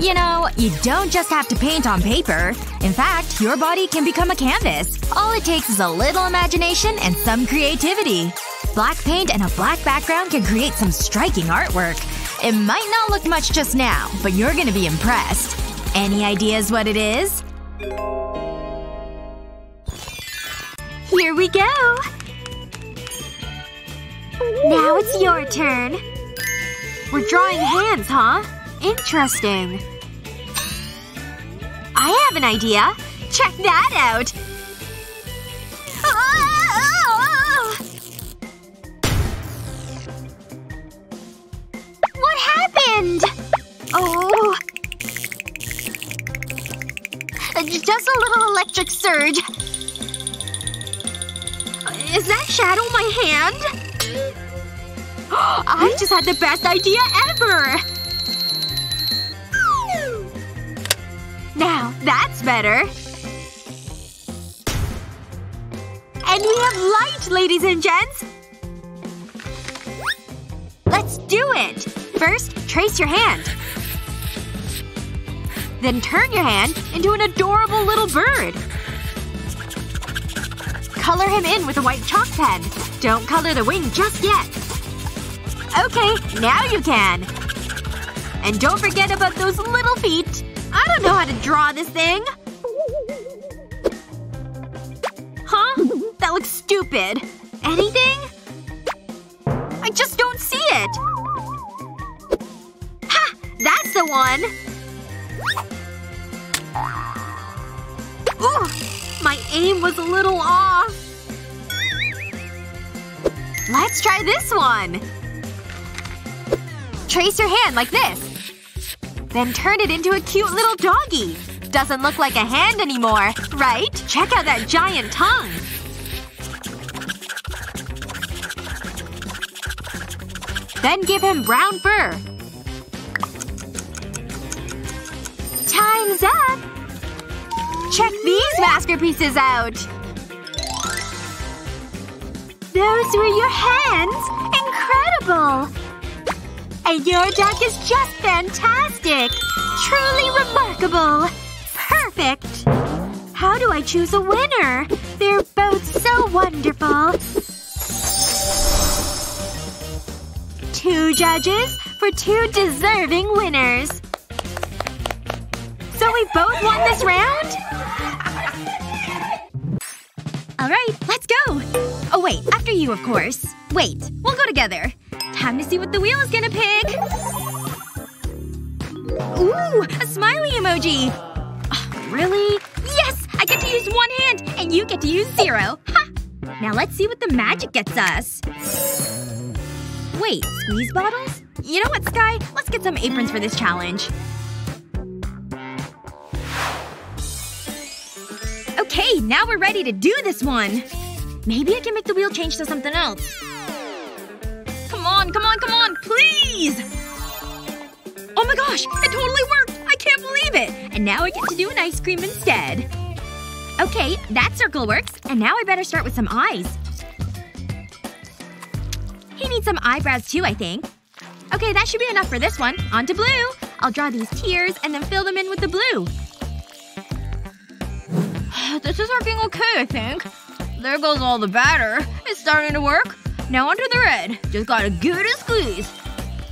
You know, you don't just have to paint on paper. In fact, your body can become a canvas. All it takes is a little imagination and some creativity. Black paint and a black background can create some striking artwork. It might not look much just now, but you're gonna be impressed. Any ideas what it is? Here we go! Now it's your turn. We're drawing hands, huh? Interesting. I have an idea. Check that out! What happened? Oh. Just a little electric surge. Is that shadow my hand? I just had the best idea ever! Now, that's better. And we have light, ladies and gents! Let's do it! First, trace your hand. Then turn your hand into an adorable little bird. Color him in with a white chalk pen. Don't color the wing just yet. Okay, now you can. And don't forget about those little feet. I don't know how to draw this thing. Huh? That looks stupid. Anything? I just don't see it. Ha! That's the one! Ooh! My aim was a little off. Let's try this one. Trace your hand like this. Then turn it into a cute little doggy. Doesn't look like a hand anymore, right? Check out that giant tongue. Then give him brown fur. Time's up! Check these masterpieces out! Those were your hands! Incredible! And your duck is just fantastic! Truly remarkable! Perfect! How do I choose a winner? They're both so wonderful. Two judges for two deserving winners. So we both won this round? Alright, let's go! Oh wait, after you of course. Wait, we'll go together. Time to see what the wheel is gonna pick. Ooh! A smiley emoji! Oh, really? Yes! I get to use one hand! And you get to use zero! Ha! Now let's see what the magic gets us. Wait, squeeze bottles? You know what, Sky? Let's get some aprons for this challenge. Okay, now we're ready to do this one! Maybe I can make the wheel change to something else. Come on, come on, come on, please! Oh my gosh! It totally worked! I can't believe it! And now I get to do an ice cream instead. Okay, that circle works. And now I better start with some eyes. He needs some eyebrows too, I think. Okay, that should be enough for this one. On to blue! I'll draw these tears and then fill them in with the blue. this is working okay, I think. There goes all the batter. It's starting to work. Now onto the red. Just gotta give it a squeeze.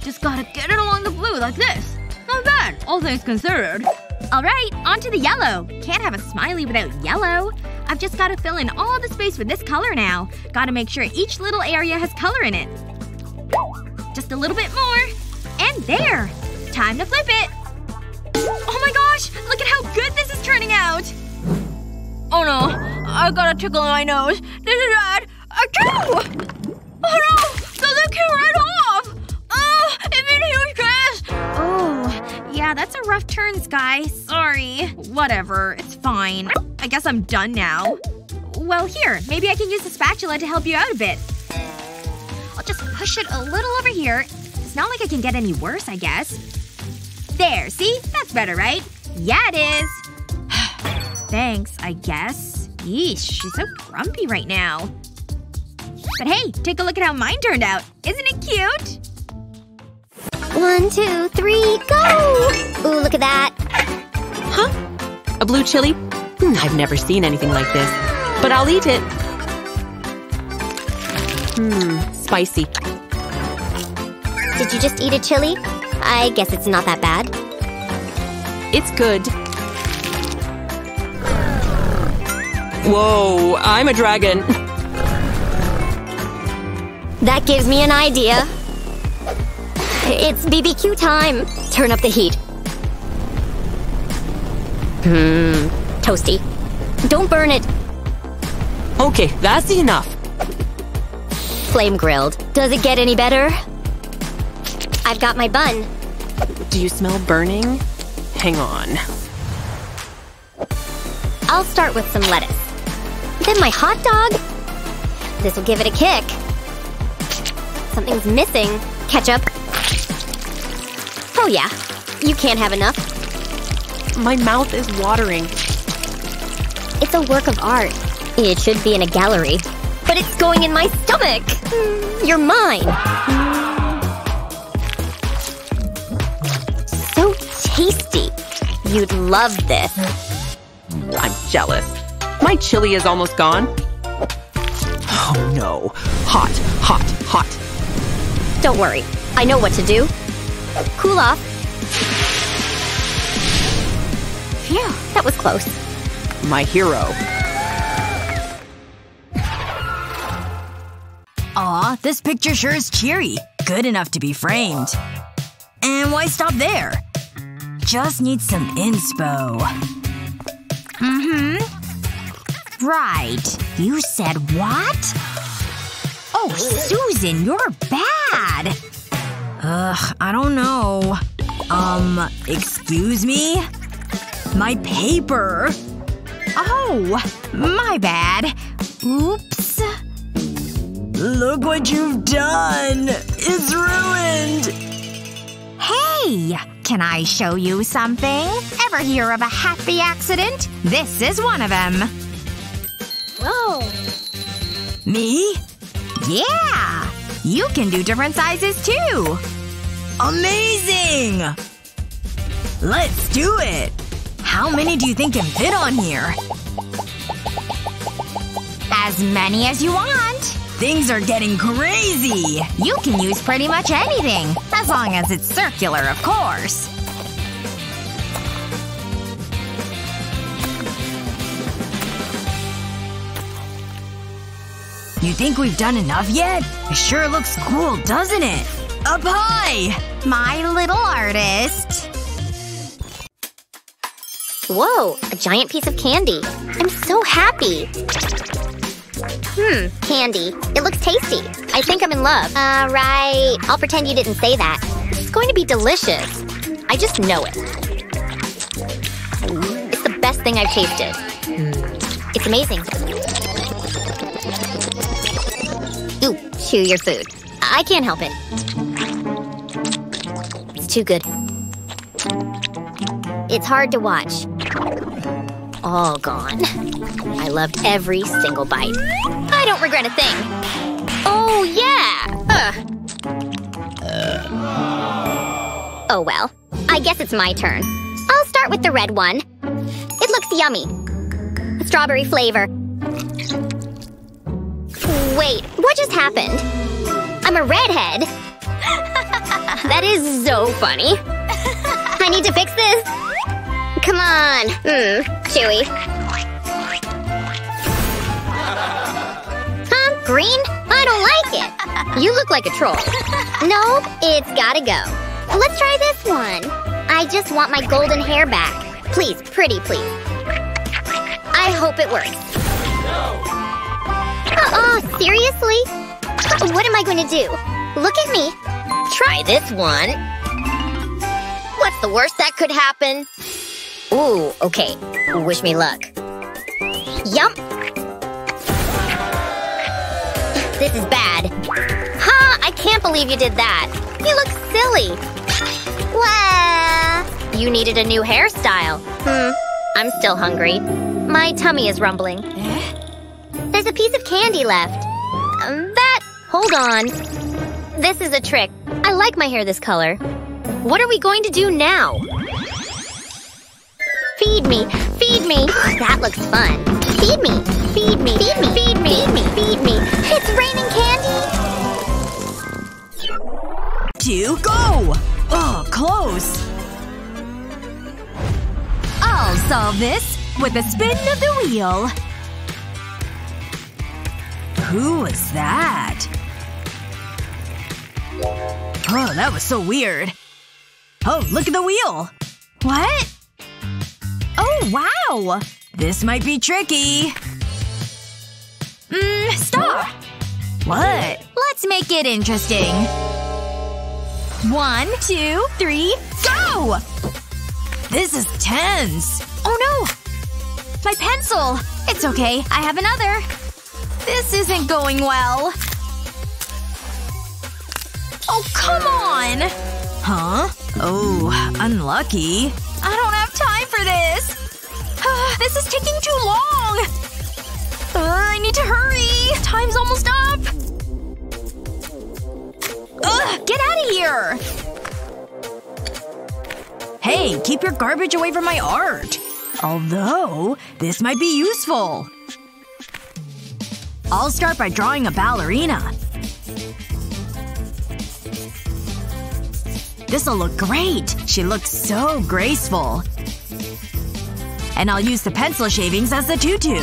Just gotta get it along the blue like this. Not bad, all things considered. Alright, onto the yellow. Can't have a smiley without yellow. I've just gotta fill in all the space with this color now. Gotta make sure each little area has color in it. Just a little bit more. And there! Time to flip it. Oh my gosh! Look at how good this is turning out! Oh no. I got a tickle in my nose. This is bad. Achoo! Oh no! Those came right off! Oh! It made a huge mess! Oh. Yeah, that's a rough turn, Sky. Sorry. Whatever. It's fine. I guess I'm done now. Well, here. Maybe I can use the spatula to help you out a bit. I'll just push it a little over here. It's not like it can get any worse, I guess. There, see? That's better, right? Yeah, it is. Thanks, I guess. Yeesh, she's so grumpy right now. But hey, take a look at how mine turned out. Isn't it cute? One, two, three, go! Ooh, look at that. Huh? A blue chili? Hmm, I've never seen anything like this. But I'll eat it. Hmm, spicy. Did you just eat a chili? I guess it's not that bad. It's good. Whoa, I'm a dragon. That gives me an idea. It's BBQ time. Turn up the heat. Hmm, toasty. Don't burn it. Okay, that's enough. Flame grilled. Does it get any better? I've got my bun. Do you smell burning? Hang on. I'll start with some lettuce. Then my hot dog. This'll give it a kick. Something's missing. Ketchup. Oh yeah. You can't have enough. My mouth is watering. It's a work of art. It should be in a gallery. But it's going in my stomach! Mm, You're mine! So tasty. You'd love this. I'm jealous. My chili is almost gone. Oh no. Hot, hot, hot. Don't worry. I know what to do. Cool off. Phew, that was close. My hero. Aw, this picture sure is cheery. Good enough to be framed. And why stop there? Just need some inspo. Mm-hmm. Right. You said what? Oh, Susan, you're bad! Ugh, I don't know. Um, excuse me? My paper! Oh, my bad. Oops. Look what you've done! It's ruined! Hey! Can I show you something? Ever hear of a happy accident? This is one of them. Whoa. Me? Yeah! You can do different sizes too! Amazing! Let's do it! How many do you think can fit on here? As many as you want! Things are getting crazy! You can use pretty much anything, as long as it's circular, of course. You think we've done enough yet? It sure looks cool, doesn't it? Up high! My little artist. Whoa, a giant piece of candy. I'm so happy. Hmm, candy. It looks tasty. I think I'm in love. Uh, right. I'll pretend you didn't say that. It's going to be delicious. I just know it. It's the best thing I've tasted. It's amazing. Chew your food. I can't help it. It's too good. It's hard to watch. All gone. I loved every single bite. I don't regret a thing. Oh, yeah! Oh well. I guess it's my turn. I'll start with the red one. It looks yummy. Strawberry flavor. Wait, what just happened? I'm a redhead. that is so funny. I need to fix this. Come on. Hmm, chewy. Huh? Green? I don't like it. You look like a troll. Nope, it's gotta go. Let's try this one. I just want my golden hair back. Please, pretty, please. I hope it works. Oh, seriously? What am I going to do? Look at me. Try this one. What's the worst that could happen? Ooh, okay. Wish me luck. Yum. This is bad. Ha! I can't believe you did that. You look silly. Wah! You needed a new hairstyle. Hmm. I'm still hungry. My tummy is rumbling. There's a piece of candy left. Um, that. Hold on. This is a trick. I like my hair this color. What are we going to do now? Feed me. Feed me. That looks fun. Feed me. Feed me. Feed me. Feed me. Feed me. Feed me. It's raining candy. Two, go! Oh, close. I'll solve this with a spin of the wheel. Who was that? Oh, that was so weird. Oh, look at the wheel! What? Oh, wow! This might be tricky. Mmm, stop! What? Let's make it interesting. One, two, three, go! This is tense. Oh no! My pencil! It's okay, I have another. This isn't going well. Oh, come on! Huh? Oh, unlucky. I don't have time for this! this is taking too long! Uh, I need to hurry! Time's almost up! Ugh, get out of here! Hey, keep your garbage away from my art. Although, this might be useful. I'll start by drawing a ballerina. This'll look great. She looks so graceful. And I'll use the pencil shavings as the tutu.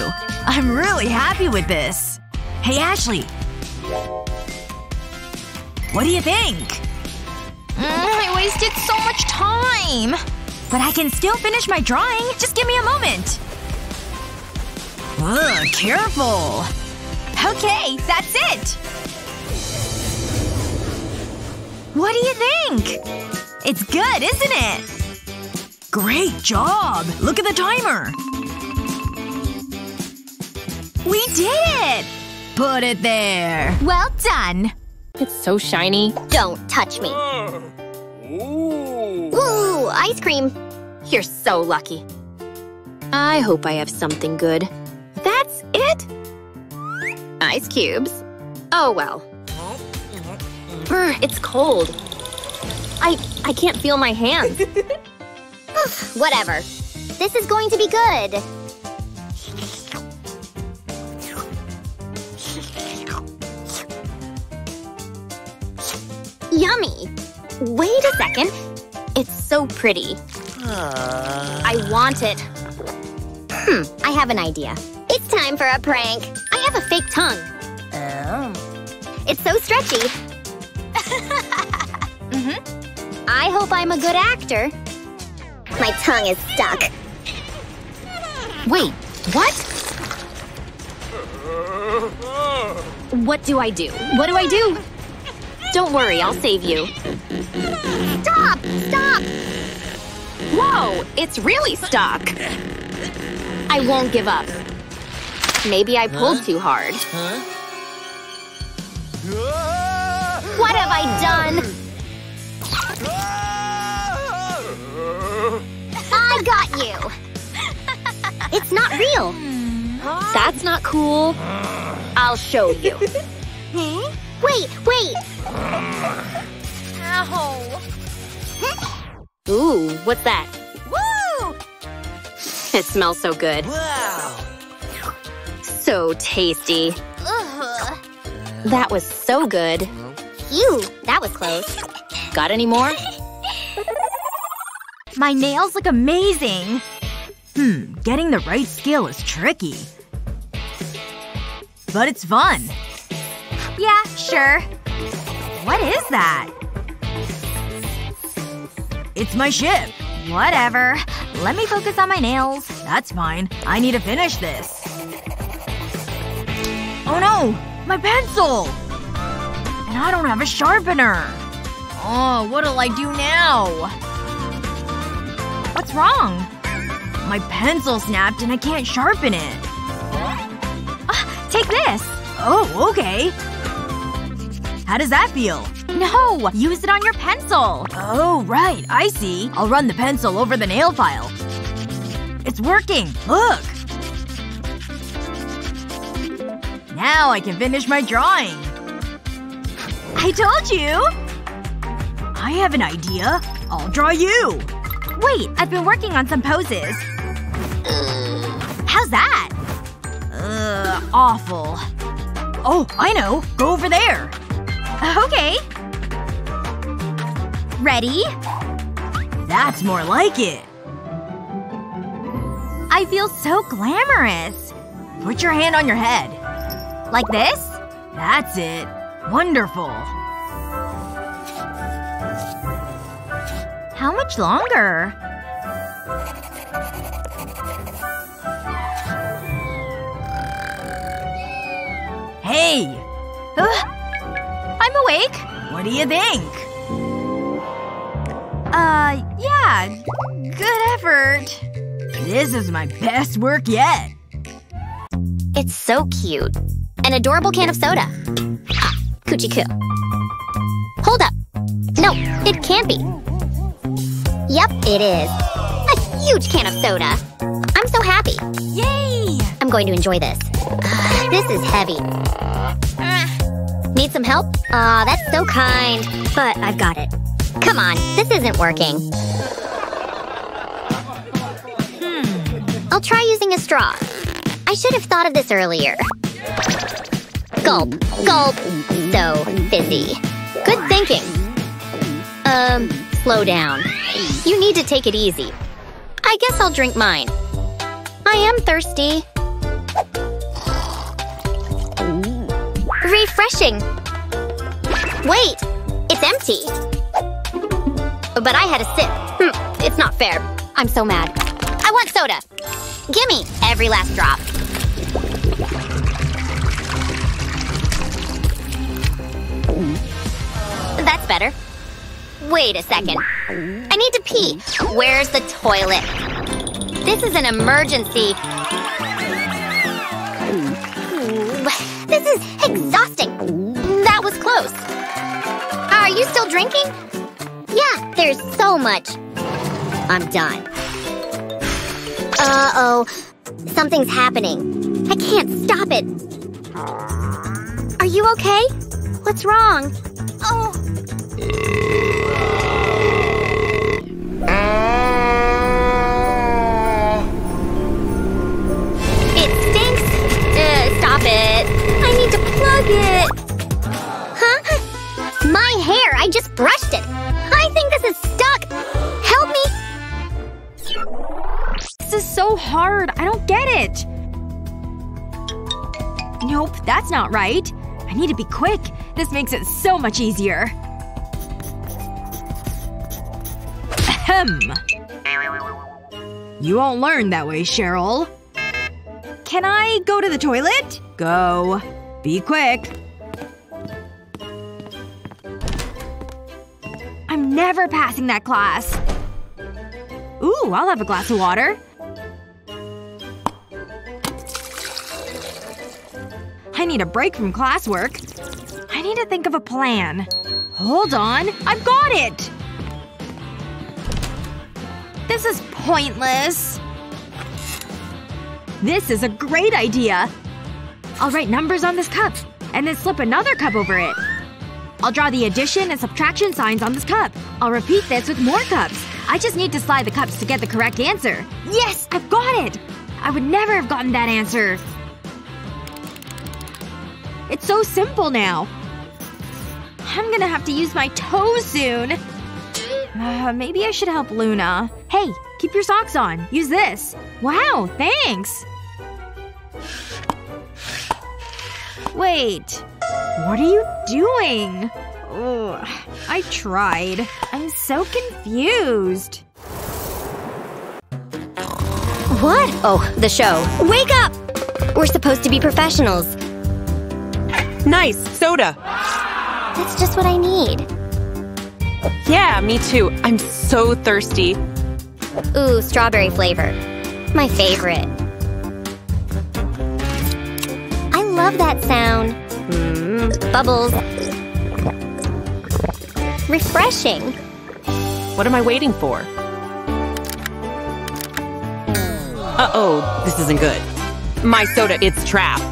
I'm really happy with this. Hey, Ashley. What do you think? Mm, I wasted so much time! But I can still finish my drawing. Just give me a moment. Ugh, careful. Okay, that's it! What do you think? It's good, isn't it? Great job! Look at the timer! We did it! Put it there. Well done! It's so shiny. Don't touch me. Oh, ooh, ice cream. You're so lucky. I hope I have something good. That's it? Ice cubes. Oh well. Brr, it's cold. I I can't feel my hands. Whatever. This is going to be good. Yummy. Wait a second. It's so pretty. I want it. Hmm, I have an idea. It's time for a prank. I have a fake tongue. Oh. It's so stretchy. Mm-hmm. I hope I'm a good actor. My tongue is stuck. Wait, what? What do I do? What do I do? Don't worry, I'll save you. Stop! Stop! Whoa, it's really stuck. I won't give up. Maybe I pulled too hard. What have I done? I got you! It's not real. That's not cool. I'll show you. Wait, wait. Ow. Ooh, what's that? Woo! It smells so good. Wow. So tasty. Ugh. That was so good. Phew, that was close. Got any more? My nails look amazing! Hmm, getting the right scale is tricky. But it's fun. Yeah, sure. What is that? It's my ship. Whatever. Let me focus on my nails. That's fine. I need to finish this. Oh no! My pencil! And I don't have a sharpener. Oh, what'll I do now? What's wrong? My pencil snapped and I can't sharpen it. Ah, take this! Oh, okay. How does that feel? No! Use it on your pencil! Oh, right. I see. I'll run the pencil over the nail file. It's working! Look! Now I can finish my drawing. I told you! I have an idea. I'll draw you. Wait, I've been working on some poses. How's that? Ugh, awful. Oh, I know. Go over there. Okay. Ready? That's more like it. I feel so glamorous. Put your hand on your head. Like this? That's it. Wonderful. How much longer? Hey! I'm awake. What do you think? Uh, yeah. Good effort. This is my best work yet. It's so cute. An adorable can of soda. Ah, coochie coo. Hold up. No, it can't be. Yep, it is. A huge can of soda. I'm so happy. Yay! I'm going to enjoy this. this is heavy. Need some help? Aw, that's so kind. But I've got it. Come on, this isn't working. Hmm. I'll try using a straw. I should have thought of this earlier. Gulp. Gulp. So fizzy. Good thinking. Um, slow down. You need to take it easy. I guess I'll drink mine. I am thirsty. Refreshing. Wait, it's empty. But I had a sip. Hm, it's not fair. I'm so mad. I want soda. Gimme every last drop. That's better. Wait a second. I need to pee. Where's the toilet? This is an emergency. This is exhausting. That was close. Are you still drinking? Yeah, there's so much. I'm done. Uh-oh. Something's happening. I can't stop it. Are you okay? What's wrong? Oh. It stinks. Uh, stop it. I need to plug it. Huh? My hair. I just brushed it. I think this is stuck. Help me. This is so hard. I don't get it. Nope, that's not right. I need to be quick. This makes it so much easier. Ahem. You won't learn that way, Cheryl. Can I go to the toilet? Go. Be quick. I'm never passing that class. Ooh, I'll have a glass of water. I need a break from classwork. I need to think of a plan. Hold on. I've got it! This is pointless. This is a great idea. I'll write numbers on this cup, and then slip another cup over it. I'll draw the addition and subtraction signs on this cup. I'll repeat this with more cups. I just need to slide the cups to get the correct answer. Yes! I've got it! I would never have gotten that answer. It's so simple now. I'm gonna have to use my toes soon. Uh, maybe I should help Luna. Hey, keep your socks on. Use this. Wow, thanks. Wait. What are you doing? Ugh, I tried. I'm so confused. What? Oh, the show. Wake up! We're supposed to be professionals. Nice. Soda. That's just what I need. Yeah, me too. I'm so thirsty. Ooh, strawberry flavor. My favorite. I love that sound. Mm, bubbles. Refreshing. What am I waiting for? Uh-oh, this isn't good. My soda, it's trapped.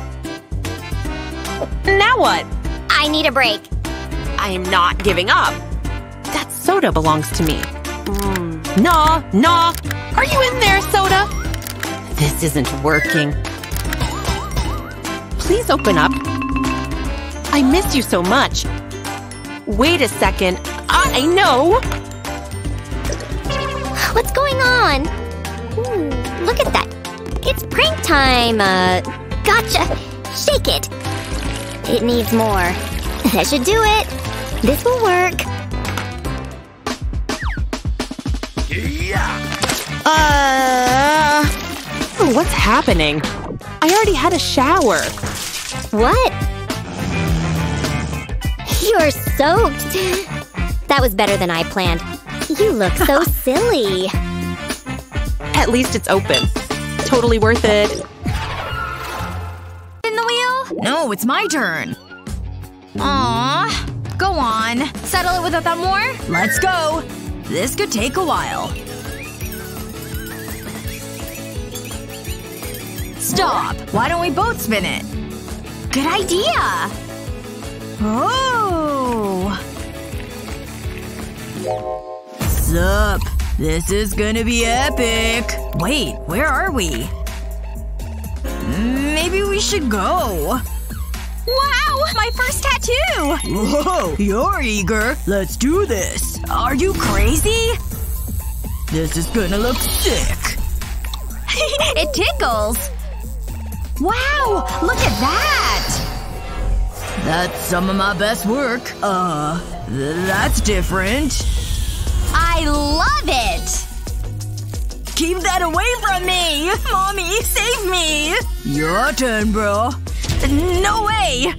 Now what? I need a break. I am not giving up. That soda belongs to me. Mm. Nah, nah. Are you in there, soda? This isn't working. Please open up. I miss you so much. Wait a second. I know! What's going on? Ooh, look at that. It's prank time. Uh, gotcha. Shake it. It needs more. That should do it. This will work. Yeah. Uh. What's happening? I already had a shower. What? You're soaked. That was better than I planned. You look so silly. At least it's open. Totally worth it. In the wheel? No, it's my turn. Aww. On. Settle it without that more? Let's go. This could take a while. Stop! Why don't we both spin it? Good idea! Oh! Sup? This is gonna be epic! Wait, where are we? Maybe we should go. Wow! My first tattoo! Whoa! You're eager! Let's do this! Are you crazy? This is gonna look sick! it tickles! Wow! Look at that! That's some of my best work. Uh, th- that's different. I love it! Keep that away from me! Mommy, save me! Your turn, bro. No way!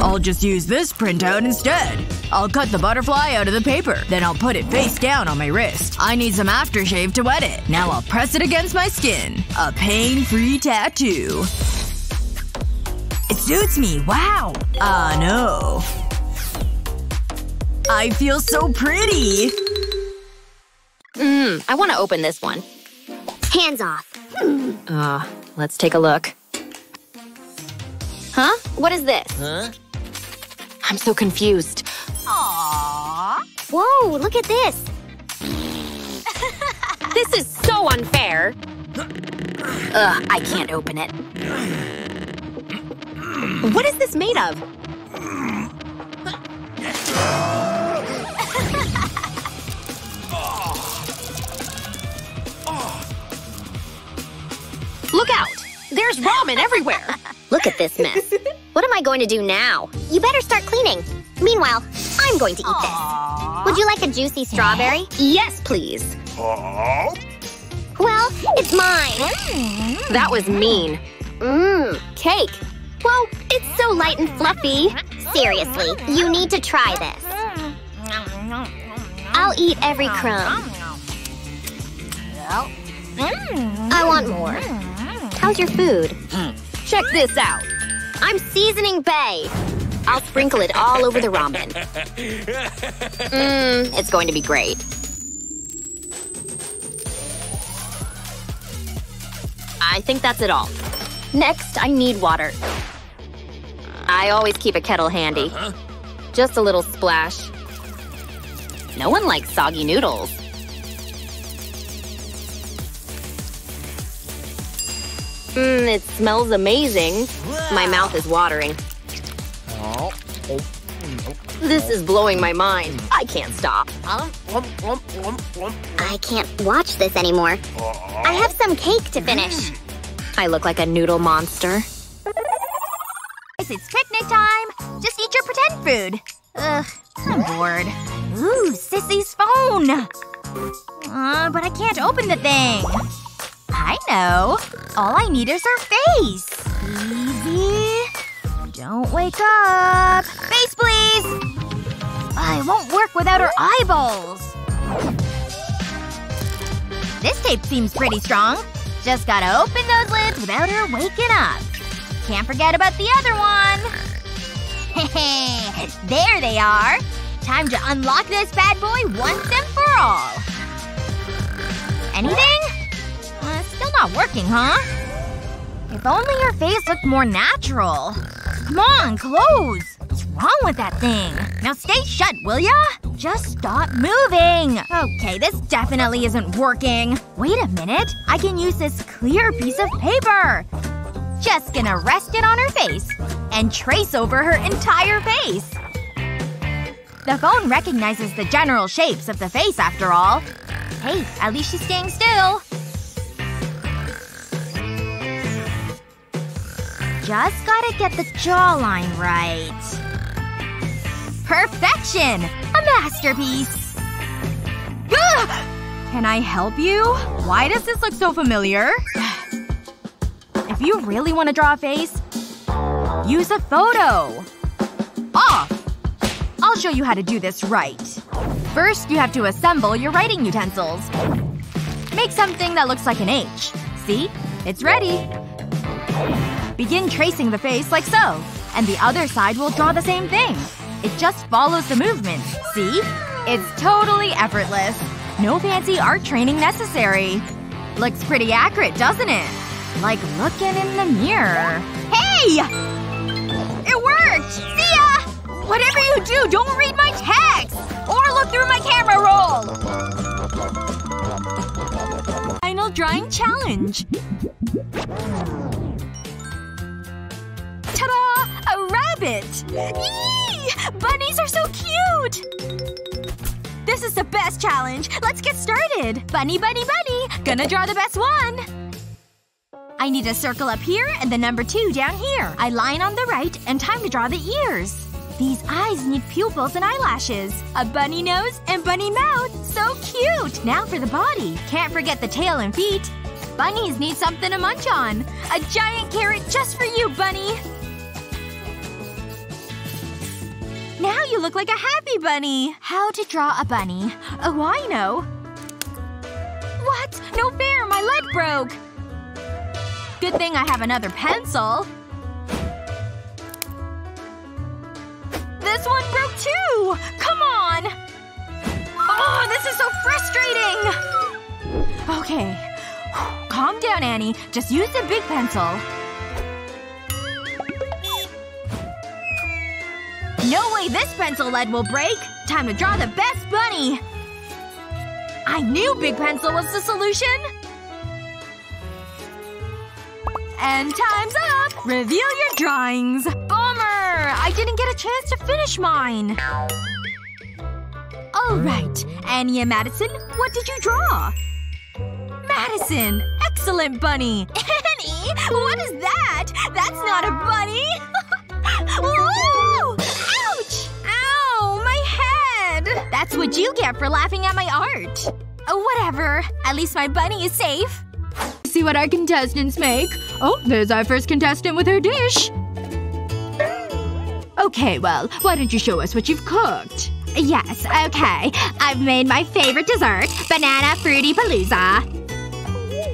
I'll just use this printout instead. I'll cut the butterfly out of the paper. Then I'll put it face down on my wrist. I need some aftershave to wet it. Now I'll press it against my skin. A pain-free tattoo. It suits me, wow! Ah, uh, no. I feel so pretty! Mmm, I want to open this one. Hands off. Uh, let's take a look. Huh? What is this? Huh? I'm so confused. Aww. Whoa, look at this. this is so unfair. Ugh, I can't open it. What is this made of? Look out! There's ramen everywhere! Look at this mess. What am I going to do now? You better start cleaning. Meanwhile, I'm going to eat Aww. this. Would you like a juicy strawberry? Yes, please. Well, it's mine. That was mean. Mmm, cake. Whoa, it's so light and fluffy. Seriously, you need to try this. I'll eat every crumb. I want more. How's your food? Hmm. Check this out. I'm seasoning bay. I'll sprinkle it all over the ramen. Mmm, it's going to be great. I think that's it all. Next, I need water. I always keep a kettle handy. Uh-huh. Just a little splash. No one likes soggy noodles. Mmm, it smells amazing. My mouth is watering. This is blowing my mind. I can't stop. I can't watch this anymore. I have some cake to finish. I look like a noodle monster. It's picnic time! Just eat your pretend food. Ugh, I'm bored. Ooh, Sissy's phone! Uh, but I can't open the thing. I know. All I need is her face. Easy. Don't wake up. Face, please! It won't work without her eyeballs. This tape seems pretty strong. Just gotta open those lids without her waking up. Can't forget about the other one. Hey, there they are. Time to unlock this bad boy once and for all. Anything? Not working, huh? If only her face looked more natural. Come on, close. What's wrong with that thing? Now stay shut, will ya? Just stop moving! Okay, this definitely isn't working. Wait a minute. I can use this clear piece of paper. Just gonna rest it on her face. And trace over her entire face. The phone recognizes the general shapes of the face, after all. Hey, at least she's staying still. Just gotta get the jawline right. Perfection! A masterpiece! Ugh! Can I help you? Why does this look so familiar? if you really want to draw a face, use a photo. Off! I'll show you how to do this right. First, you have to assemble your writing utensils. Make something that looks like an H. See? It's ready. Begin tracing the face like so. And the other side will draw the same thing. It just follows the movement. See? It's totally effortless. No fancy art training necessary. Looks pretty accurate, doesn't it? Like looking in the mirror. Hey! It worked! See ya! Whatever you do, don't read my text! Or look through my camera roll! Final drawing challenge. A rabbit! Yee! Bunnies are so cute! This is the best challenge! Let's get started! Bunny, bunny, bunny! Gonna draw the best one! I need a circle up here and the number two down here. I line on the right, and time to draw the ears. These eyes need pupils and eyelashes. A bunny nose and bunny mouth. So cute! Now for the body. Can't forget the tail and feet. Bunnies need something to munch on. A giant carrot just for you, bunny! Now you look like a happy bunny! How to draw a bunny. Oh, I know. What? No fair! My lead broke! Good thing I have another pencil. This one broke too! Come on! Oh, this is so frustrating! Okay. Calm down, Annie. Just use the big pencil. No way this pencil lead will break! Time to draw the best bunny! I knew Big Pencil was the solution! And time's up! Reveal your drawings! Bummer! I didn't get a chance to finish mine. Alright. Annie and Madison, what did you draw? Madison! Excellent bunny! Annie! What is that? That's not a bunny! Whoa! What you get for laughing at my art. Oh, whatever. At least my bunny is safe. See what our contestants make? Oh, there's our first contestant with her dish. Okay, well, why don't you show us what you've cooked? Yes, okay. I've made my favorite dessert, Banana Fruity Palooza.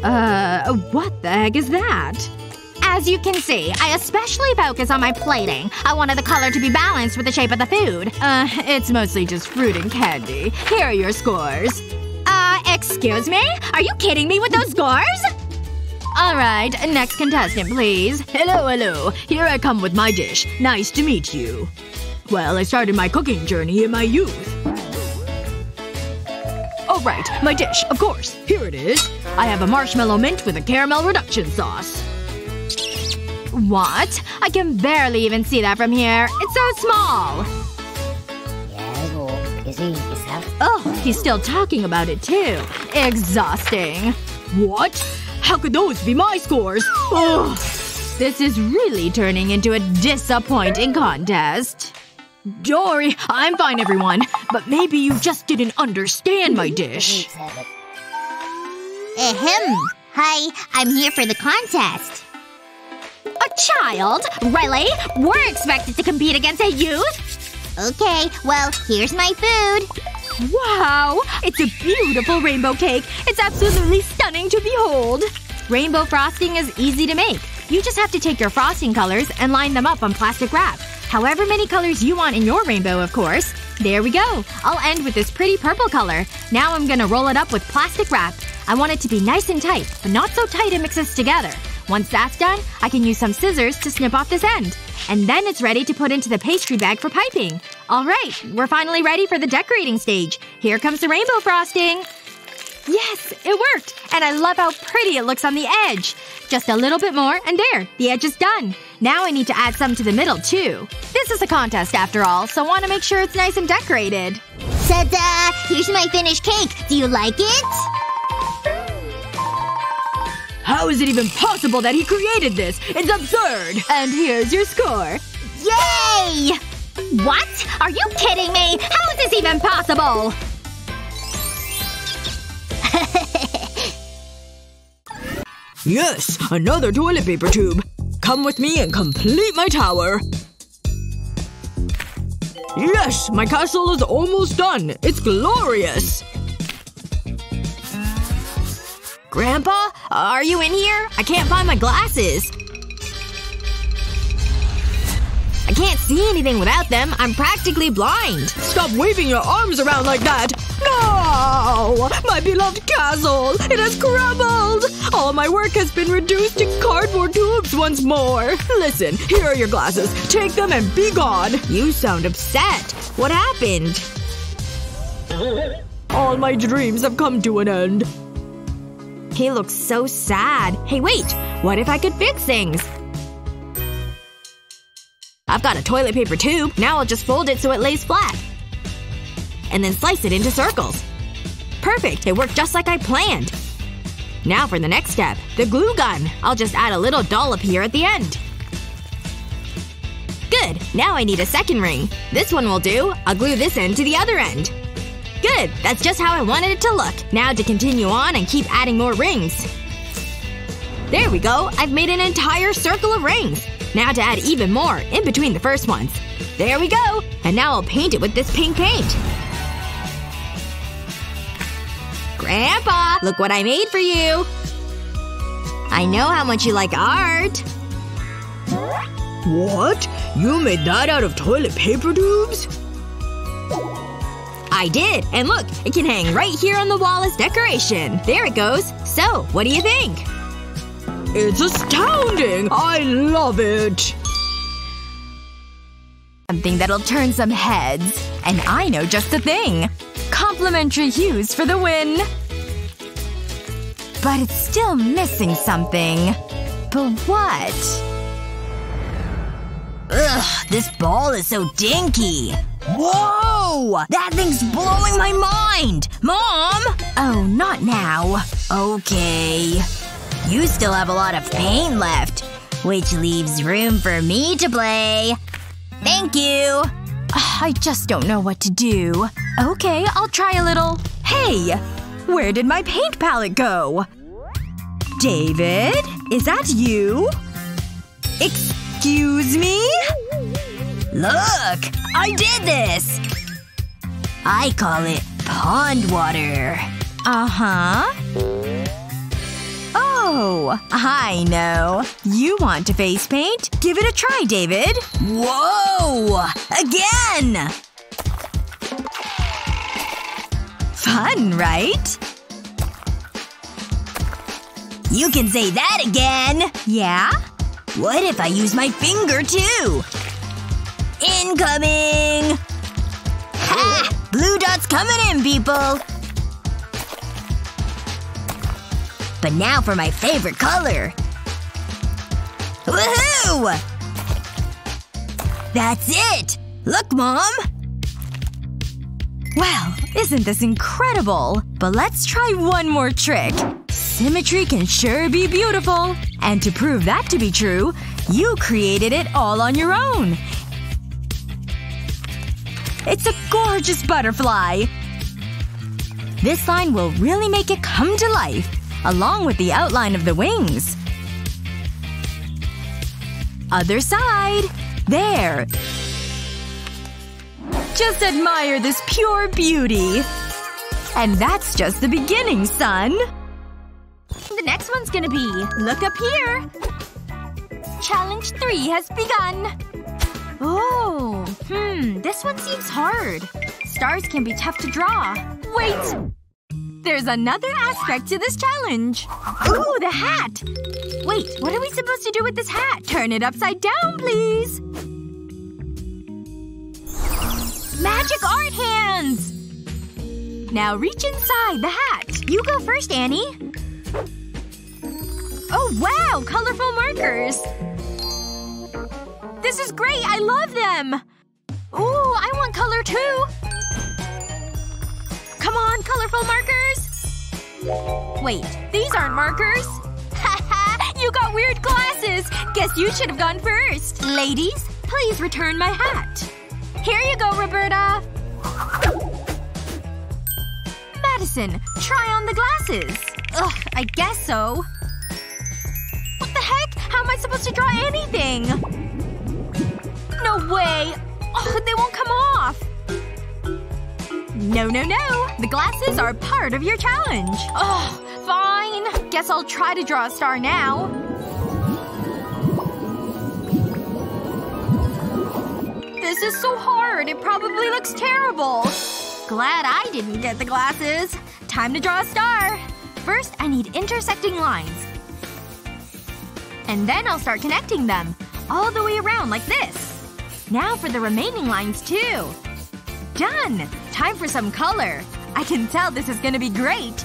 Uh, what the heck is that? As you can see, I especially focus on my plating. I wanted the color to be balanced with the shape of the food. Uh, it's mostly just fruit and candy. Here are your scores. Uh, excuse me? Are you kidding me with those scores? Alright, next contestant, please. Hello, hello. Here I come with my dish. Nice to meet you. Well, I started my cooking journey in my youth. Alright, my dish, of course. Here it is. I have a marshmallow mint with a caramel reduction sauce. What? I can barely even see that from here. It's so small. Oh, he's still talking about it too. Exhausting. What? How could those be my scores? Ugh. This is really turning into a disappointing contest. Dory, I'm fine everyone. But maybe you just didn't understand my dish. Ahem. Hi, I'm here for the contest. A child? Really? We're expected to compete against a youth? Okay, well, here's my food. Wow! It's a beautiful rainbow cake. It's absolutely stunning to behold. Rainbow frosting is easy to make. You just have to take your frosting colors and line them up on plastic wrap. However many colors you want in your rainbow, of course. There we go. I'll end with this pretty purple color. Now I'm gonna roll it up with plastic wrap. I want it to be nice and tight, but not so tight it mixes together. Once that's done, I can use some scissors to snip off this end. And then it's ready to put into the pastry bag for piping. Alright, we're finally ready for the decorating stage. Here comes the rainbow frosting. Yes! It worked! And I love how pretty it looks on the edge. Just a little bit more, and there. The edge is done. Now I need to add some to the middle, too. This is a contest, after all, so I want to make sure it's nice and decorated. Ta-da! Here's my finished cake. Do you like it? How is it even possible that he created this? It's absurd! And here's your score. Yay! What? Are you kidding me? How is this even possible? Yes! Another toilet paper tube. Come with me and complete my tower. Yes! My castle is almost done! It's glorious! Grandpa? Are you in here? I can't find my glasses. I can't see anything without them. I'm practically blind. Stop waving your arms around like that! No! My beloved castle! It has crumbled! All my work has been reduced to cardboard tubes once more! Listen, here are your glasses. Take them and be gone! You sound upset. What happened? All my dreams have come to an end. He looks so sad. Hey wait! What if I could fix things? I've got a toilet paper tube. Now I'll just fold it so it lays flat. And then slice it into circles. Perfect! It worked just like I planned. Now for the next step. The glue gun. I'll just add a little dollop here at the end. Good. Now I need a second ring. This one will do. I'll glue this end to the other end. Good. That's just how I wanted it to look. Now to continue on and keep adding more rings. There we go. I've made an entire circle of rings. Now to add even more, in between the first ones. There we go! And now I'll paint it with this pink paint. Grandpa! Look what I made for you! I know how much you like art. What? You made that out of toilet paper tubes? I did! And look! It can hang right here on the wall as decoration. There it goes. So, what do you think? It's astounding! I love it! Something that'll turn some heads. And I know just the thing. Complementary hues for the win. But it's still missing something. But what? Ugh, this ball is so dinky. Whoa! That thing's blowing my mind! Mom! Oh, not now. Okay. You still have a lot of paint left. Which leaves room for me to play. Thank you. I just don't know what to do. Okay, I'll try a little. Hey! Where did my paint palette go? David? Is that you? Excuse me? Look! I did this! I call it pond water. Uh-huh. Oh, I know. You want to face paint? Give it a try, David. Whoa! Again! Fun, right? You can say that again! Yeah? What if I use my finger, too? Incoming! Ha! Blue dot's coming in, people! But now for my favorite color. Woohoo! That's it! Look, Mom! Wow, isn't this incredible? But let's try one more trick. Symmetry can sure be beautiful. And to prove that to be true, you created it all on your own. It's a gorgeous butterfly! This line will really make it come to life, along with the outline of the wings. Other side. There. Just admire this pure beauty. And that's just the beginning, son. The next one's gonna be look up here. Challenge three has begun. Oh. Hmm. This one seems hard. Stars can be tough to draw. Wait! There's another aspect to this challenge. Ooh, the hat! Wait, what are we supposed to do with this hat? Turn it upside down, please. Magic art hands! Now reach inside the hat. You go first, Annie. Oh wow! Colorful markers! This is great! I love them! Ooh, I want color too! Come on, colorful markers! Wait, these aren't markers? Haha, you got weird glasses! Guess you should have gone first. Ladies, please return my hat. Here you go, Roberta! Madison, try on the glasses. Ugh, I guess so. What the heck? How am I supposed to draw anything? No way! Oh, Ugh, they won't come off! No, no, no! The glasses are part of your challenge. Oh, fine. Guess I'll try to draw a star now. This is so hard. It probably looks terrible. Glad I didn't get the glasses. Time to draw a star. First, I need intersecting lines. And then I'll start connecting them. All the way around like this. Now for the remaining lines, too. Done! Time for some color. I can tell this is gonna be great.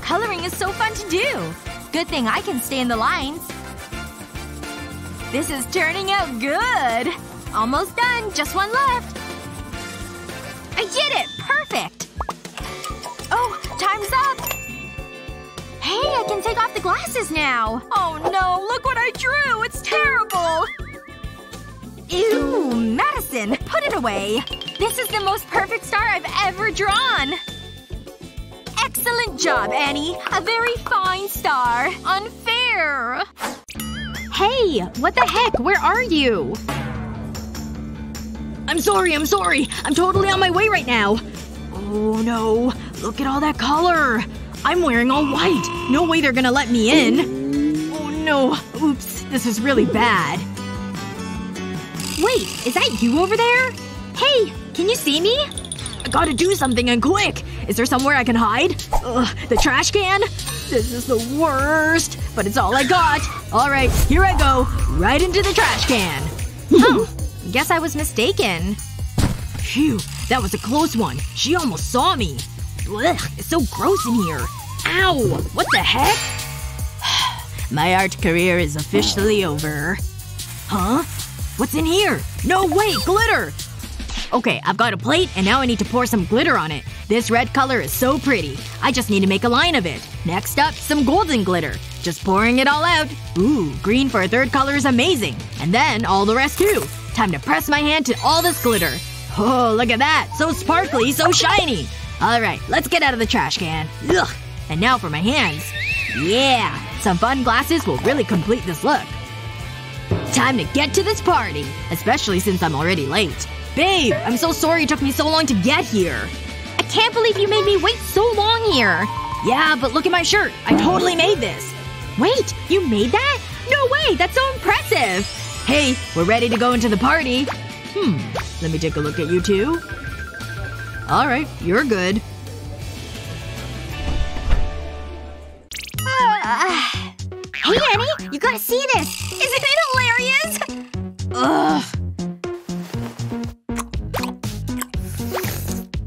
Coloring is so fun to do. Good thing I can stay in the lines. This is turning out good. Almost done. Just one left. I did it! Perfect! Oh, time's up! Hey, I can take off the glasses now! Oh no, look what I drew! It's terrible! Ew, Madison! Put it away! This is the most perfect star I've ever drawn! Excellent job, Annie! A very fine star. Unfair! Hey! What the heck? Where are you? I'm sorry, I'm sorry! I'm totally on my way right now! Oh no. Look at all that color! I'm wearing all white! No way they're gonna let me in! Oh no. Oops. This is really bad. Wait, is that you over there? Hey, can you see me? I gotta do something and quick! Is there somewhere I can hide? Ugh, the trash can? This is the worst. But it's all I got. Alright, here I go. Right into the trash can. Hmm. Oh. Guess I was mistaken. Phew. That was a close one. She almost saw me. Ugh, it's so gross in here. Ow! What the heck? My art career is officially over. Huh? What's in here? No, wait! Glitter! Okay, I've got a plate, and now I need to pour some glitter on it. This red color is so pretty. I just need to make a line of it. Next up, some golden glitter. Just pouring it all out. Ooh, green for a third color is amazing. And then all the rest too. Time to press my hand to all this glitter. Oh, look at that! So sparkly, so shiny! Alright, let's get out of the trash can. Ugh. And now for my hands. Yeah! Some fun glasses will really complete this look. Time to get to this party. Especially since I'm already late. Babe! I'm so sorry it took me so long to get here. I can't believe you made me wait so long here. Yeah, but look at my shirt. I totally made this. Wait, you made that? No way! That's so impressive! Hey, we're ready to go into the party. Hmm. Let me take a look at you two. Alright, you're good. Oh, hey, Annie! You gotta see this! Isn't it hilarious? Ugh.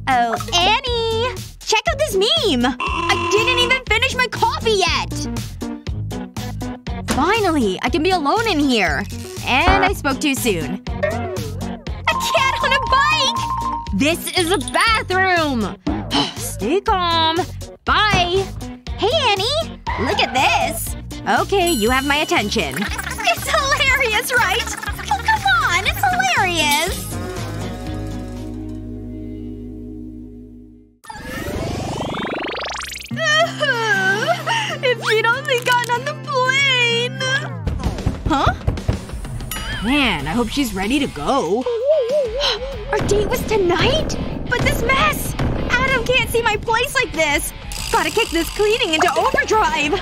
Oh, Annie! Check out this meme! I didn't even finish my coffee yet! Finally! I can be alone in here. And I spoke too soon. A cat on a bike! This is a bathroom! Stay calm. Bye! Hey, Annie! Look at this! Okay, you have my attention. It's hilarious, right? Oh, come on! It's hilarious! if she'd only gotten on the plane! Huh? Man, I hope she's ready to go. Our date was tonight? But this mess! Adam can't see my place like this! Gotta kick this cleaning into overdrive!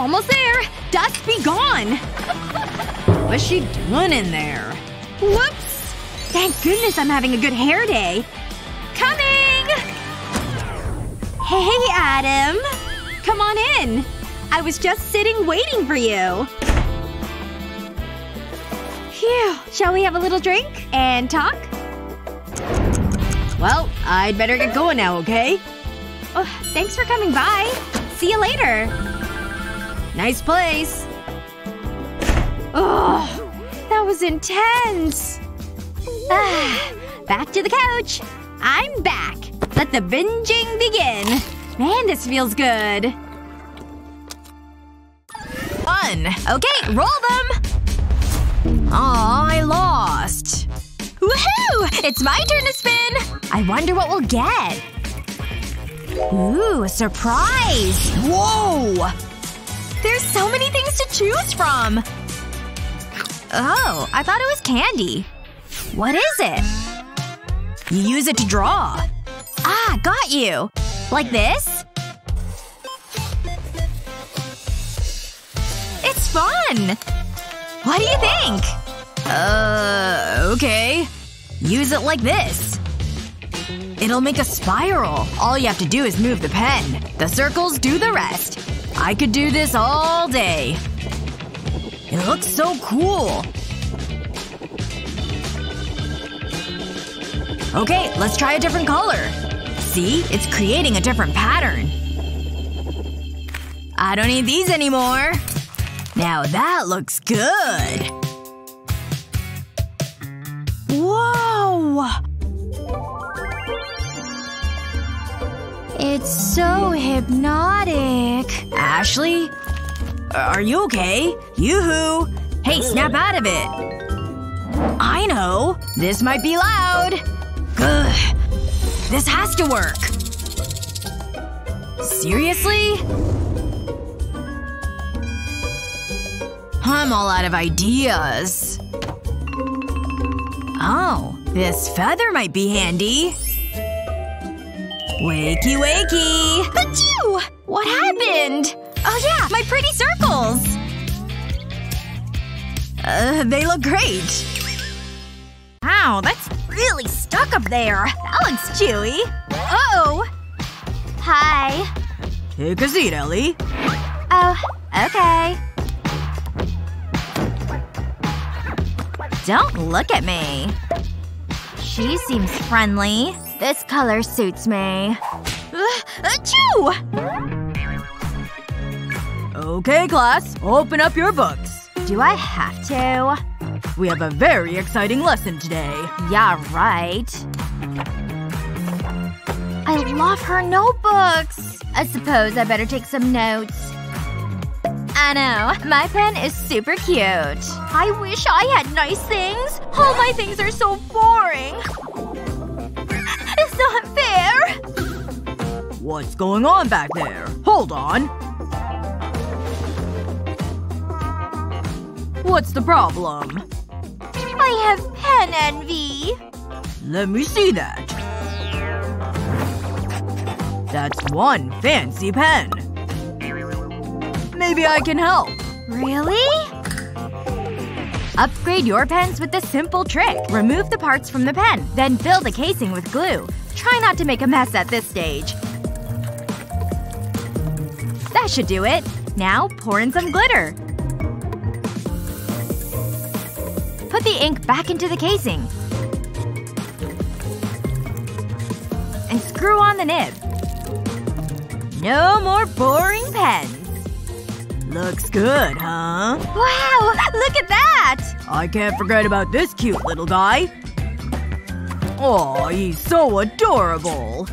Almost there! Dust be gone! What's she doing in there? Whoops! Thank goodness I'm having a good hair day. Coming! Hey, Adam. Come on in. I was just sitting waiting for you. Phew. Shall we have a little drink? And talk? Well, I'd better get going now, okay? Oh, thanks for coming by. See you later. Nice place. Oh, that was intense. Ah, back to the couch. I'm back. Let the binging begin. Man, this feels good. Fun. Okay, roll them! Aw, I lost. Woohoo! It's my turn to spin! I wonder what we'll get. Ooh, a surprise! Whoa! There's so many things to choose from! Oh, I thought it was candy. What is it? You use it to draw. Ah, got you! Like this? It's fun! What do you think? Uh, okay. Use it like this. It'll make a spiral. All you have to do is move the pen. The circles do the rest. I could do this all day. It looks so cool. Okay, let's try a different color. See? It's creating a different pattern. I don't need these anymore. Now that looks good. Whoa! It's so hypnotic. Ashley? Are you okay? Yoo-hoo! Hey, snap out of it! I know! This might be loud! Ugh. This has to work! Seriously? I'm all out of ideas. Oh, this feather might be handy. Wakey wakey! But Achoo! What happened? Oh yeah, my pretty circles! Uh, they look great. Wow, that's really stuck up there. That looks chewy. Uh-oh. Hi. Take a seat, Ellie. Oh, okay. Don't look at me. She seems friendly. This color suits me. Uh, achoo! Okay, class. Open up your books. Do I have to? We have a very exciting lesson today. Yeah, right. I love her notebooks. I suppose I better take some notes. I know. My pen is super cute. I wish I had nice things. All my things are so boring. What's going on back there? Hold on. What's the problem? I have pen envy. Let me see that. That's one fancy pen. Maybe I can help. Really? Upgrade your pens with this simple trick. Remove the parts from the pen, then fill the casing with glue. Try not to make a mess at this stage. Should do it. Now, pour in some glitter. Put the ink back into the casing. And screw on the nib. No more boring pens. Looks good, huh? Wow! Look at that! I can't forget about this cute little guy. Aw, he's so adorable.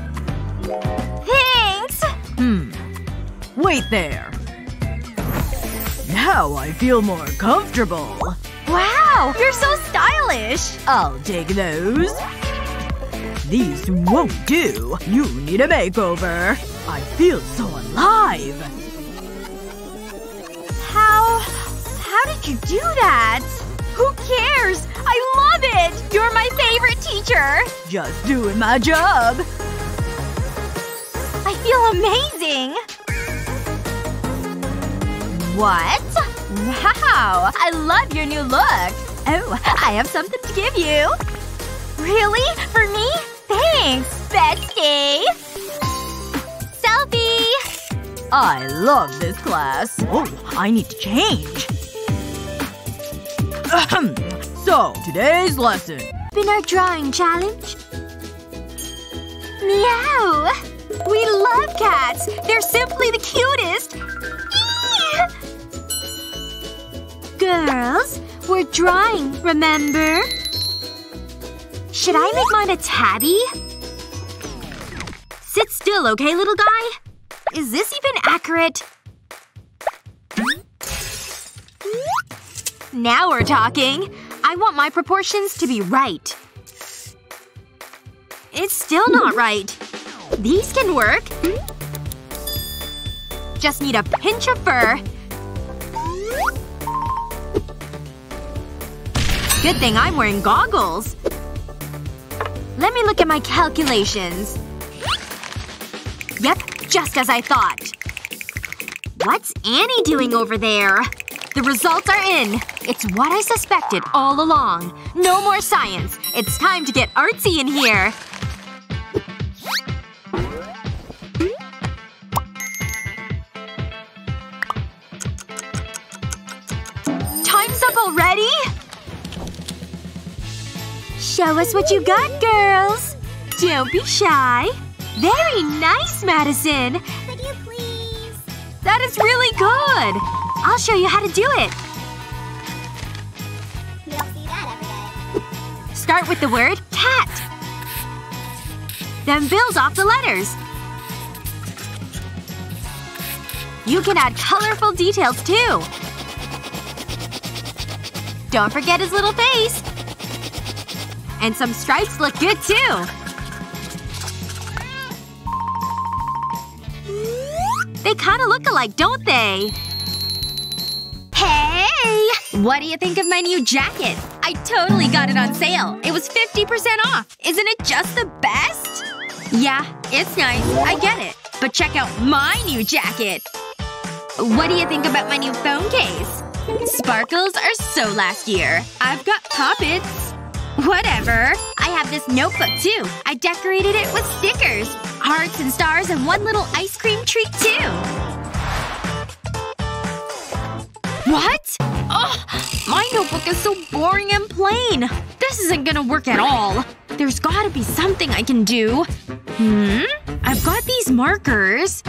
Thanks! Hmm. Wait there. Now I feel more comfortable. Wow! You're so stylish! I'll take those. These won't do. You need a makeover. I feel so alive. How… how did you do that? Who cares? I love it! You're my favorite teacher! Just doing my job. I feel amazing! What? Wow! I love your new look! Oh, I have something to give you! Really? For me? Thanks, bestie! Selfie! I love this class. Oh, I need to change. Ahem. So, today's lesson. Been our drawing challenge? Meow! We love cats! They're simply the cutest! Girls, we're drawing, remember? Should I make mine a tabby? Sit still, okay, little guy? Is this even accurate? Now we're talking. I want my proportions to be right. It's still not right. These can work. Just need a pinch of fur. Good thing I'm wearing goggles. Let me look at my calculations. Yep, just as I thought. What's Annie doing over there? The results are in. It's what I suspected all along. No more science. It's time to get artsy in here. Show us what you got, girls. Don't be shy. Very nice, Madison. Could you please? That is really good. I'll show you how to do it. You don't see that every day. Start with the word cat. Then build off the letters. You can add colorful details, too. Don't forget his little face. And some stripes look good, too. They kinda look alike, don't they? Hey! What do you think of my new jacket? I totally got it on sale. It was 50% off. Isn't it just the best? Yeah, it's nice. I get it. But check out my new jacket! What do you think about my new phone case? Sparkles are so last year. I've got poppets. Whatever. I have this notebook, too. I decorated it with stickers. Hearts and stars and one little ice cream treat, too. What? Ugh! My notebook is so boring and plain. This isn't gonna work at all. There's gotta be something I can do. Hmm? I've got these markers.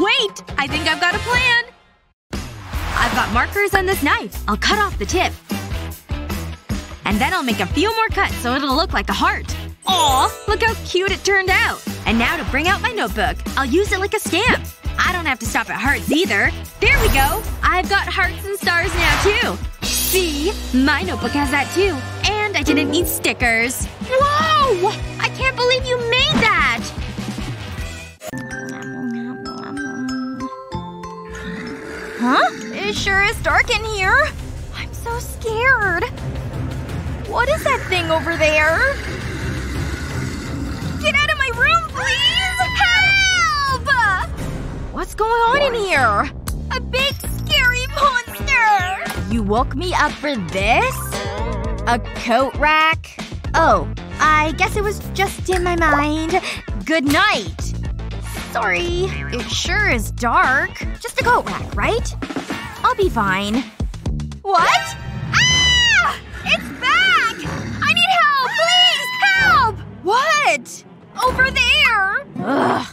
Wait! I think I've got a plan! I've got markers and this knife. I'll cut off the tip. And then I'll make a few more cuts so it'll look like a heart. Aw, look how cute it turned out. And now to bring out my notebook. I'll use it like a stamp. I don't have to stop at hearts either. There we go! I've got hearts and stars now too. See? My notebook has that too. And I didn't need stickers. Whoa! I can't believe you made that! Huh? It sure is dark in here. I'm so scared. What is that thing over there? Get out of my room, please! Help! What's going on in here? A big, scary monster! You woke me up for this? A coat rack? Oh, I guess it was just in my mind. Good night. Sorry. It sure is dark. Just a coat rack, right? I'll be fine. What? What? Over there! Ugh.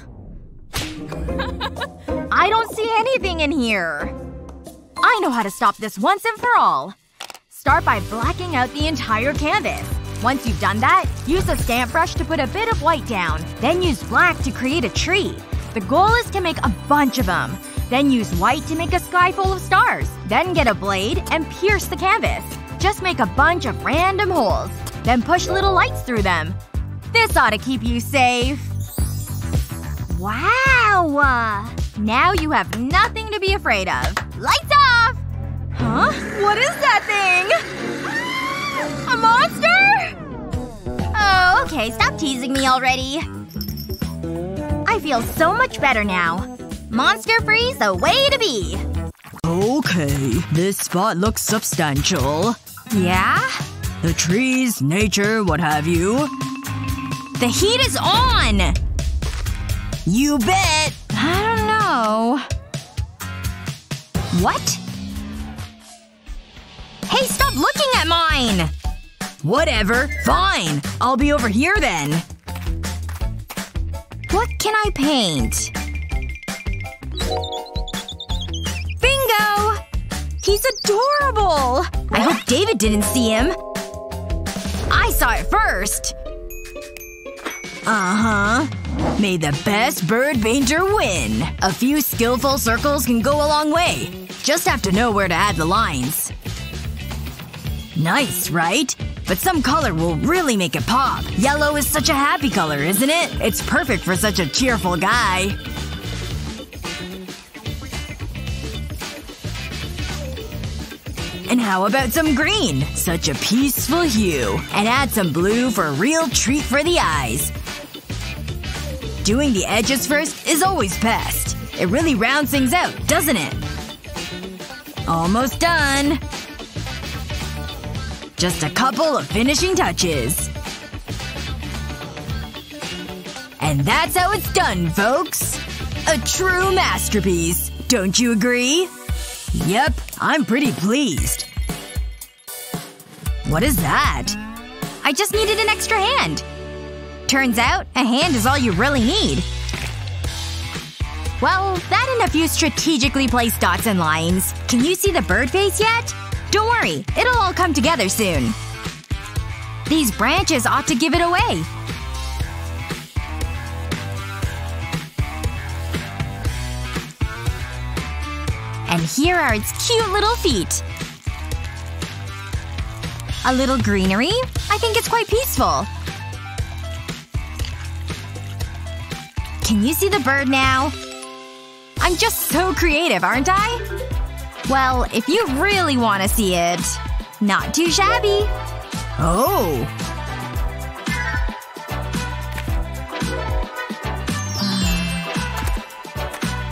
I don't see anything in here. I know how to stop this once and for all. Start by blacking out the entire canvas. Once you've done that, use a stamp brush to put a bit of white down. Then use black to create a tree. The goal is to make a bunch of them. Then use white to make a sky full of stars. Then get a blade and pierce the canvas. Just make a bunch of random holes. Then push little lights through them. This ought to keep you safe. Wow! Now you have nothing to be afraid of. Lights off! Huh? What is that thing? Ah! A monster? Oh, okay. Stop teasing me already. I feel so much better now. Monster-free's the way to be. Okay. This spot looks substantial. Yeah? The trees, nature, what have you. The heat is on! You bet! I don't know. What? Hey, stop looking at mine! Whatever. Fine. I'll be over here then. What can I paint? Bingo! He's adorable! I hope David didn't see him. I saw it first. Uh-huh. May the best bird painter win. A few skillful circles can go a long way. Just have to know where to add the lines. Nice, right? But some color will really make it pop. Yellow is such a happy color, isn't it? It's perfect for such a cheerful guy. And how about some green? Such a peaceful hue. And add some blue for a real treat for the eyes. Doing the edges first is always best. It really rounds things out, doesn't it? Almost done. Just a couple of finishing touches. And that's how it's done, folks. A true masterpiece. Don't you agree? Yep, I'm pretty pleased. What is that? I just needed an extra hand. Turns out, a hand is all you really need. Well, that and a few strategically placed dots and lines. Can you see the bird face yet? Don't worry, it'll all come together soon. These branches ought to give it away. And here are its cute little feet. A little greenery? I think it's quite peaceful. Can you see the bird now? I'm just so creative, aren't I? Well, if you really want to see it, not too shabby. Oh.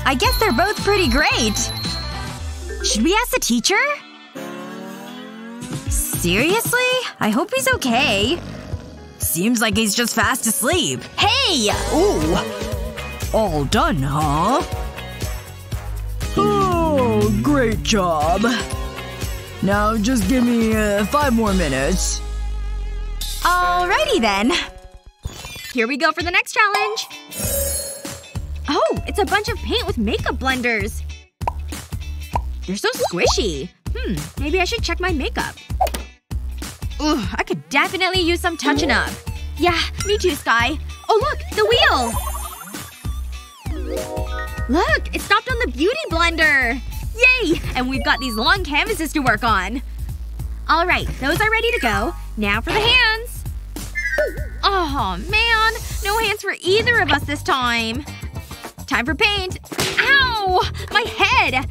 I guess they're both pretty great. Should we ask the teacher? Seriously? I hope he's okay. Seems like he's just fast asleep. Hey! Ooh. All done, huh? Oh, great job. Now just give me, uh, five more minutes. Alrighty then. Here we go for the next challenge. Oh, it's a bunch of paint with makeup blenders. They're so squishy. Hmm, maybe I should check my makeup. Ugh, I could definitely use some touching up. Yeah, me too, Sky. Oh look! The wheel! Look! It stopped on the beauty blender! Yay! And we've got these long canvases to work on. Alright, those are ready to go. Now for the hands! Oh man. No hands for either of us this time. Time for paint. Ow! My head!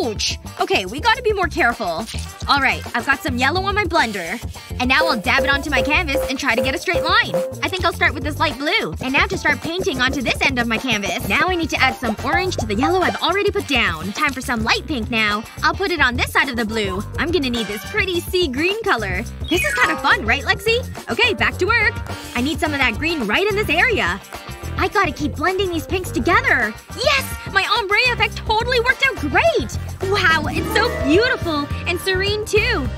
Ouch! Okay, we gotta be more careful. Alright, I've got some yellow on my blender. And now I'll dab it onto my canvas and try to get a straight line. I think I'll start with this light blue. And now to start painting onto this end of my canvas. Now I need to add some orange to the yellow I've already put down. Time for some light pink now. I'll put it on this side of the blue. I'm gonna need this pretty sea green color. This is kind of fun, right, Lexi? Okay, back to work. I need some of that green right in this area. I gotta keep blending these pinks together. Yes! My ombre effect totally worked out great! Wow, it's so beautiful. And serene, too.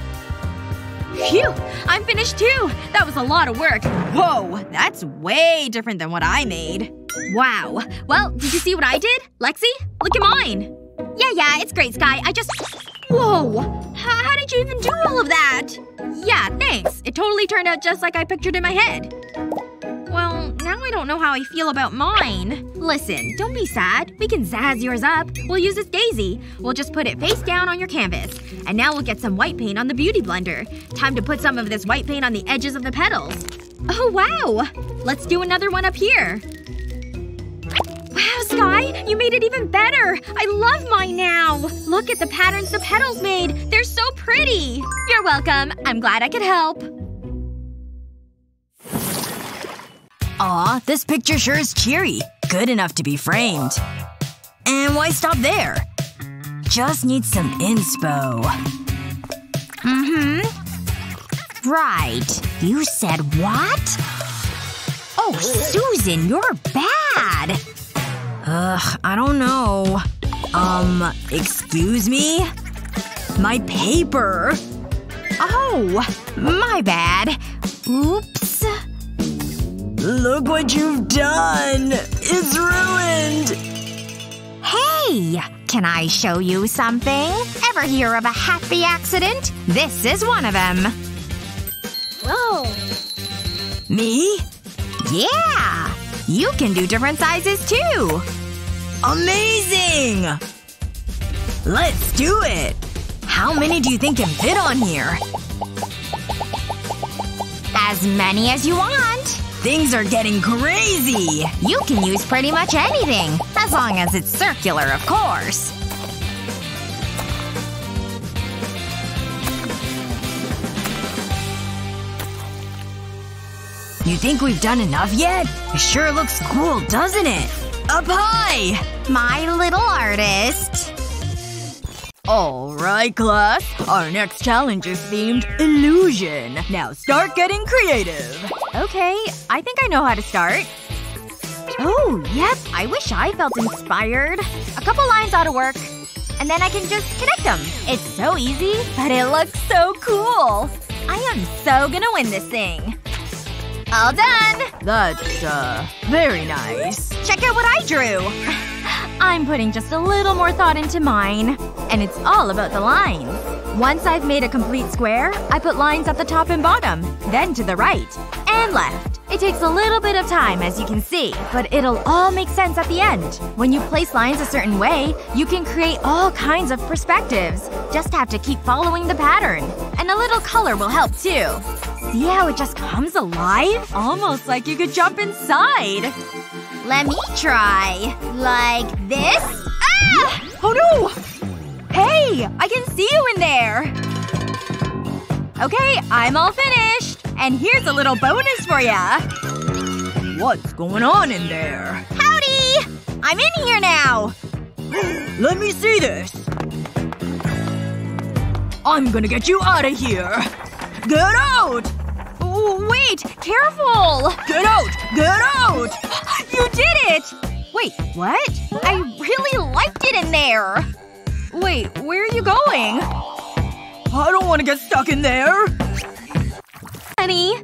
Phew! I'm finished too! That was a lot of work. Whoa! That's way different than what I made. Wow. Well, did you see what I did? Lexi? Look at mine. Yeah, yeah, it's great, Sky. I just… Whoa! How, how did you even do all of that? Yeah, thanks. It totally turned out just like I pictured in my head. Well, now I don't know how I feel about mine. Listen, don't be sad. We can zazz yours up. We'll use this daisy. We'll just put it face down on your canvas. And now we'll get some white paint on the beauty blender. Time to put some of this white paint on the edges of the petals. Oh wow! Let's do another one up here. Wow, Sky! You made it even better! I love mine now! Look at the patterns the petals made! They're so pretty! You're welcome. I'm glad I could help. Aw, this picture sure is cheery. Good enough to be framed. And why stop there? Just need some inspo. Mm-hmm. Right. You said what? Oh, Susan, you're bad! Ugh, I don't know. Um, excuse me? My paper. Oh, my bad. Oops. Look what you've done! It's ruined! Hey! Can I show you something? Ever hear of a happy accident? This is one of them. Whoa. Me? Yeah! You can do different sizes too! Amazing! Let's do it! How many do you think can fit on here? As many as you want! Things are getting crazy! You can use pretty much anything. As long as it's circular, of course. You think we've done enough yet? It sure looks cool, doesn't it? Up high! My little artist. Alright, class. Our next challenge is themed illusion. Now start getting creative. Okay, I think I know how to start. Oh, yep. I wish I felt inspired. A couple lines ought to work. And then I can just connect them. It's so easy, but it looks so cool. I am so gonna win this thing. All done! That's, uh, very nice. Check out what I drew! I'm putting just a little more thought into mine. And it's all about the lines. Once I've made a complete square, I put lines at the top and bottom. Then to the right. And left. It takes a little bit of time, as you can see, but it'll all make sense at the end. When you place lines a certain way, you can create all kinds of perspectives. Just have to keep following the pattern. And a little color will help too. See how it just comes alive? Almost like you could jump inside. Let me try. Like this? Ah! Oh no! Hey! I can see you in there! Okay, I'm all finished. And here's a little bonus for ya. What's going on in there? Howdy! I'm in here now! Let me see this. I'm gonna get you out of here. Get out! Wait! Careful! Get out! Get out! You did it! Wait, what? I really liked it in there! Wait, where are you going? I don't want to get stuck in there. Honey.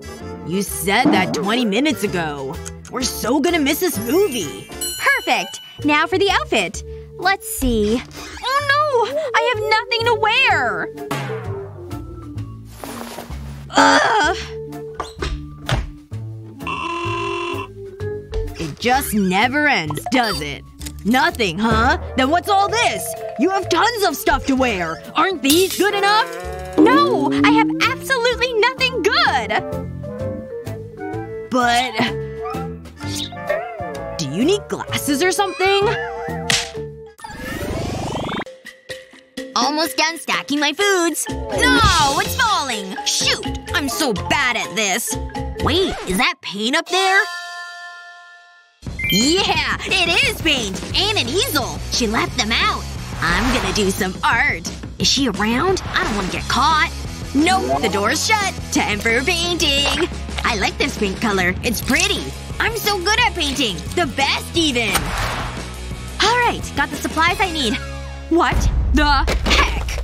You said that 20 minutes ago. We're so gonna miss this movie. Perfect! Now for the outfit. Let's see. Oh no! I have nothing to wear! Ugh! Just never ends, does it? Nothing, huh? Then what's all this? You have tons of stuff to wear! Aren't these good enough? No! I have absolutely nothing good! But… Do you need glasses or something? Almost done stacking my foods. No! It's falling! Shoot! I'm so bad at this. Wait, is that paint up there? Yeah! It is paint! And an easel! She left them out. I'm gonna do some art. Is she around? I don't want to get caught. Nope, the door's shut. Time for painting. I like this paint color. It's pretty. I'm so good at painting. The best, even. Alright, got the supplies I need. What the heck?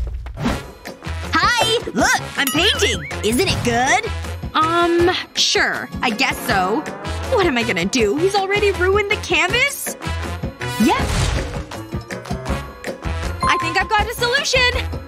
Hi! Look! I'm painting! Isn't it good? Um, sure. I guess so. What am I gonna do? He's already ruined the canvas? Yep. I think I've got a solution!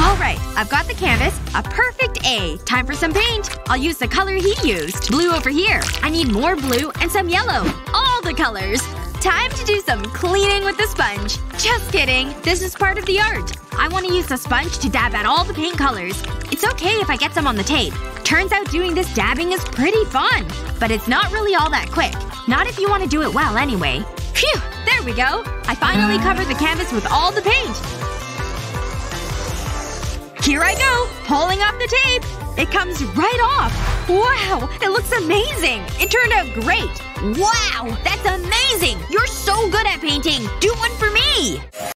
Alright, I've got the canvas. A perfect A. Time for some paint. I'll use the color he used. Blue over here. I need more blue and some yellow. All the colors. Time to do some cleaning with the sponge. Just kidding. This is part of the art. I want to use the sponge to dab at all the paint colors. It's okay if I get some on the tape. Turns out doing this dabbing is pretty fun. But it's not really all that quick. Not if you want to do it well anyway. Phew! There we go. I finally covered the canvas with all the paint. Here I go! Pulling off the tape! It comes right off! Wow! It looks amazing! It turned out great! Wow! That's amazing! You're so good at painting! Do one for me!